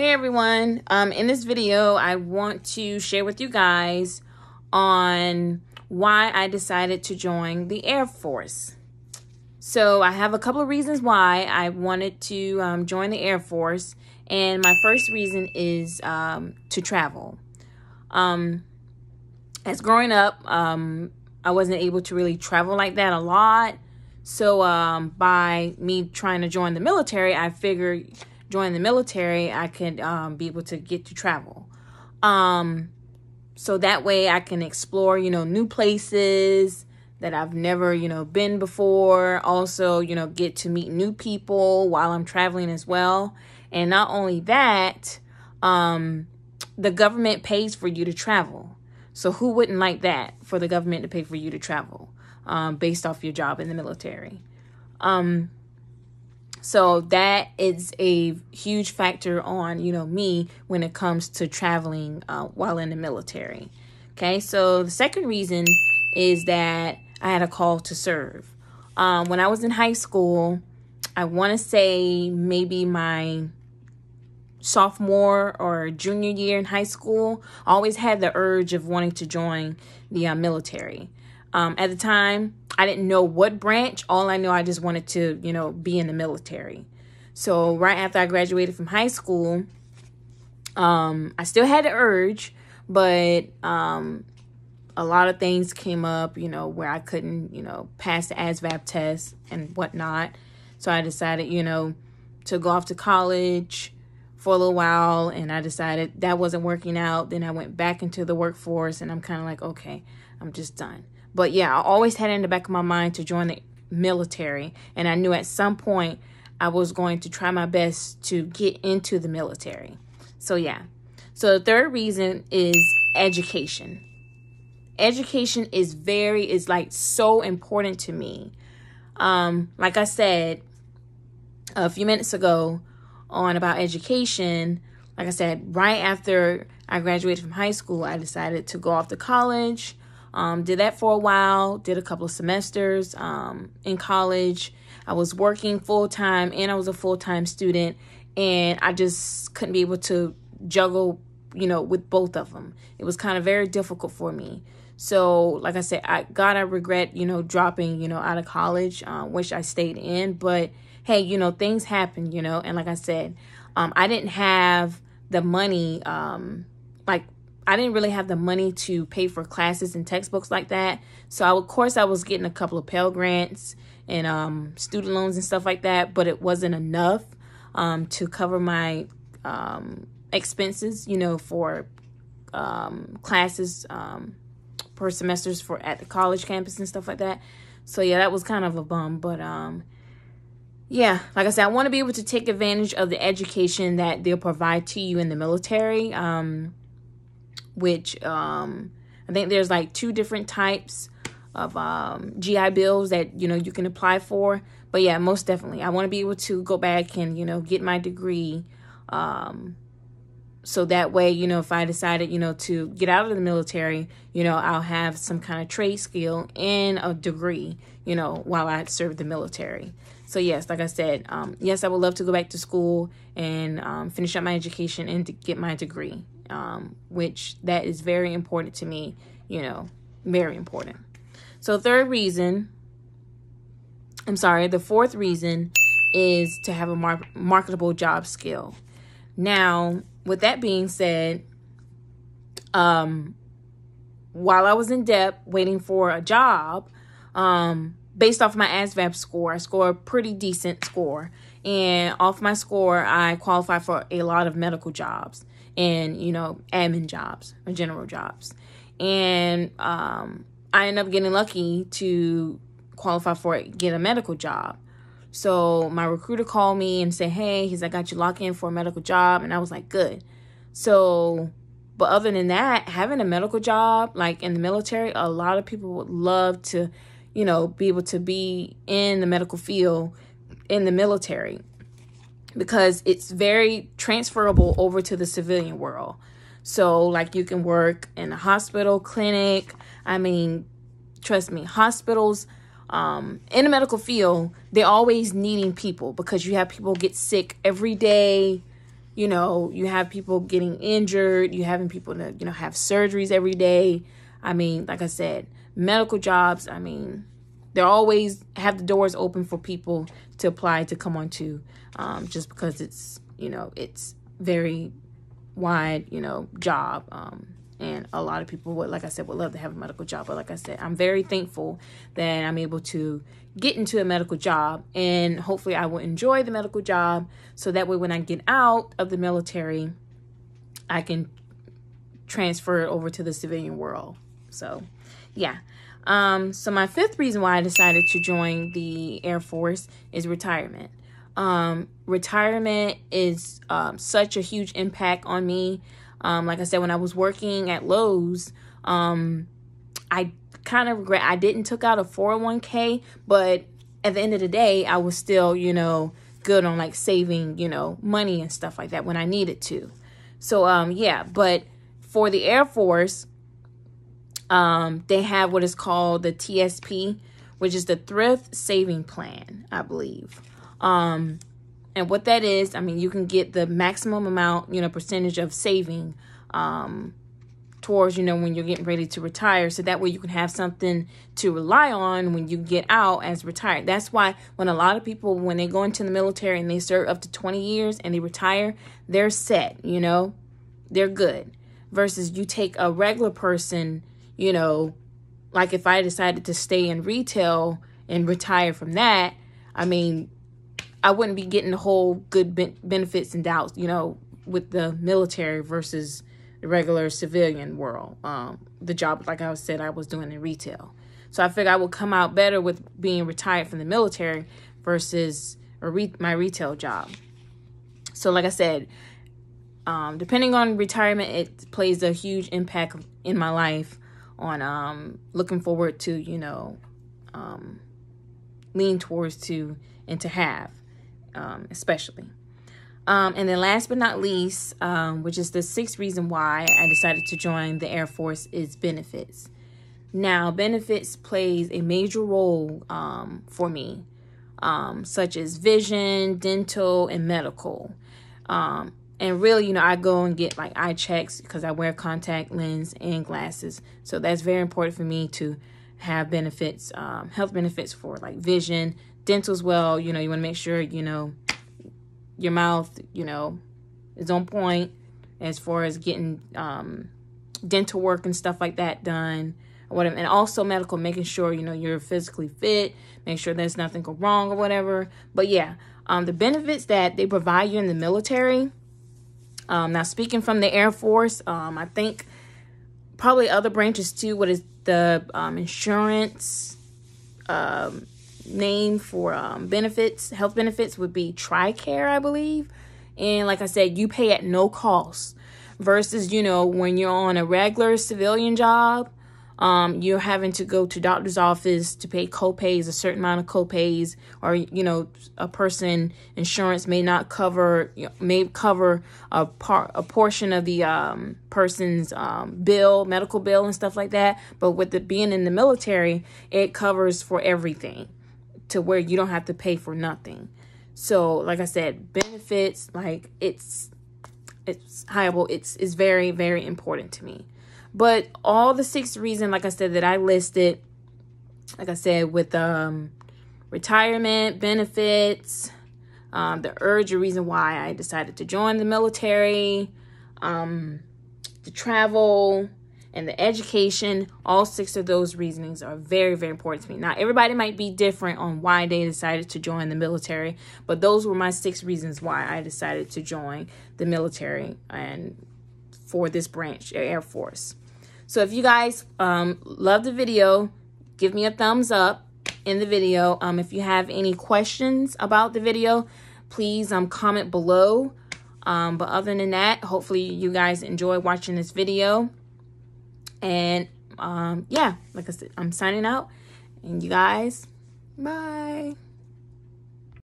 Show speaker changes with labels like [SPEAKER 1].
[SPEAKER 1] Hey everyone, um, in this video I want to share with you guys on why I decided to join the Air Force. So I have a couple of reasons why I wanted to um, join the Air Force and my first reason is um, to travel. Um, as growing up, um, I wasn't able to really travel like that a lot. So um, by me trying to join the military, I figured join the military, I could um, be able to get to travel. Um, so that way I can explore, you know, new places that I've never, you know, been before. Also, you know, get to meet new people while I'm traveling as well. And not only that, um, the government pays for you to travel. So who wouldn't like that for the government to pay for you to travel um, based off your job in the military? Um, so that is a huge factor on, you know, me when it comes to traveling uh, while in the military. Okay, so the second reason is that I had a call to serve. Um, when I was in high school, I want to say maybe my sophomore or junior year in high school, I always had the urge of wanting to join the uh, military. Um, at the time, I didn't know what branch. All I know, I just wanted to, you know, be in the military. So right after I graduated from high school, um, I still had the urge, but um, a lot of things came up, you know, where I couldn't, you know, pass the ASVAB test and whatnot. So I decided, you know, to go off to college for a little while and I decided that wasn't working out. Then I went back into the workforce and I'm kind of like, okay, I'm just done. But yeah, I always had in the back of my mind to join the military. And I knew at some point I was going to try my best to get into the military. So yeah. So the third reason is education. Education is very, is like so important to me. Um, like I said a few minutes ago on about education, like I said, right after I graduated from high school, I decided to go off to college um, did that for a while, did a couple of semesters um, in college. I was working full time and I was a full time student, and I just couldn't be able to juggle, you know, with both of them. It was kind of very difficult for me. So, like I said, I God, I regret, you know, dropping, you know, out of college. Uh, wish I stayed in, but hey, you know, things happen, you know, and like I said, um, I didn't have the money, um, like I didn't really have the money to pay for classes and textbooks like that. So I, of course I was getting a couple of Pell Grants and um, student loans and stuff like that, but it wasn't enough um, to cover my um, expenses, you know, for um, classes um, per semesters for at the college campus and stuff like that. So yeah, that was kind of a bum, but um, yeah, like I said, I want to be able to take advantage of the education that they'll provide to you in the military. Um, which um, I think there's like two different types of um, GI Bills that you know you can apply for. But yeah, most definitely, I want to be able to go back and you know get my degree. Um, so that way, you know, if I decided, you know, to get out of the military, you know, I'll have some kind of trade skill and a degree, you know, while I serve the military. So yes, like I said, um, yes, I would love to go back to school and um, finish up my education and to get my degree um, which that is very important to me, you know, very important. So third reason, I'm sorry, the fourth reason is to have a mar marketable job skill. Now, with that being said, um, while I was in DEP waiting for a job, um, based off my ASVAB score, I scored a pretty decent score. And off my score, I qualified for a lot of medical jobs and you know admin jobs or general jobs. And um, i ended up getting lucky to qualify for it get a medical job. So my recruiter called me and said hey he's i got you locked in for a medical job. And i was like good. So but other than that having a medical job like in the military a lot of people would love to you know be able to be in the medical field in the military because it's very transferable over to the civilian world. So, like, you can work in a hospital, clinic. I mean, trust me, hospitals, um, in the medical field, they're always needing people because you have people get sick every day. you know, you have people getting injured, you having people to, you know, have surgeries every day. I mean, like I said, medical jobs, I mean, they always have the doors open for people to apply to come on to um, just because it's, you know, it's very wide, you know, job. Um, and a lot of people would, like I said, would love to have a medical job. But like I said, I'm very thankful that I'm able to get into a medical job and hopefully I will enjoy the medical job so that way when I get out of the military I can transfer over to the civilian world. So, yeah. Um, so my fifth reason why I decided to join the Air Force is retirement. Um, retirement is um, such a huge impact on me. Um, like I said, when I was working at Lowe's, um, I kind of regret I didn't took out a 401k, but at the end of the day, I was still, you know, good on like saving, you know, money and stuff like that when I needed to. So um yeah, but for the Air Force, um they have what is called the TSP, which is the Thrift Saving Plan, I believe. Um and what that is, I mean, you can get the maximum amount, you know, percentage of saving um towards you know when you're getting ready to retire. So that way you can have something to rely on when you get out as retired. That's why when a lot of people when they go into the military and they serve up to 20 years and they retire they're set you know they're good. Versus you take a regular person you know like if i decided to stay in retail and retire from that i mean i wouldn't be getting the whole good benefits and doubts you know with the military versus the regular civilian world. Um, the job, like I said, I was doing in retail. So I figured I would come out better with being retired from the military versus re- my retail job. So, like I said, um, depending on retirement, it plays a huge impact in my life on um, looking forward to, you know, um, lean towards to and to have, um, especially. Um, and then last but not least, um, which is the sixth reason why I decided to join the Air Force, is benefits. Now, benefits plays a major role um, for me, um, such as vision, dental, and medical. Um, and really, you know, I go and get like eye checks because I wear contact lens and glasses. So that's very important for me to have benefits, um, health benefits for like vision, dental as well. You know, you want to make sure, you know, your mouth, you know, is on point as far as getting um, dental work and stuff like that done. Or whatever. And also medical, making sure, you know, you're physically fit, make sure there's nothing go wrong or whatever. But yeah, um, the benefits that they provide you in the military. Um, now, speaking from the Air Force, um, I think probably other branches too. What is the um, insurance? Um, name for um, benefits, health benefits would be TRICARE, I believe. And like I said, you pay at no cost versus, you know, when you're on a regular civilian job, um, you're having to go to doctor's office to pay copays, a certain amount of copays, or you know, a person insurance may not cover, may cover a part, a portion of the um, person's um, bill, medical bill, and stuff like that. But with it being in the military, it covers for everything to where you don't have to pay for nothing. So, like I said, benefits like it's it's highable. It's it's very very important to me. But all the six reasons, like I said, that I listed, like I said, with um retirement benefits, um, the urge, the reason why I decided to join the military, um, the travel, and the education, all six of those reasonings are very, very important to me. Now, everybody might be different on why they decided to join the military, but those were my six reasons why I decided to join the military and for this branch, Air Force. So if you guys um, love the video, give me a thumbs up in the video. Um, if you have any questions about the video, please um, comment below. Um, but other than that, hopefully you guys enjoy watching this video. And um, yeah, like I said, I'm signing out. And you guys, bye.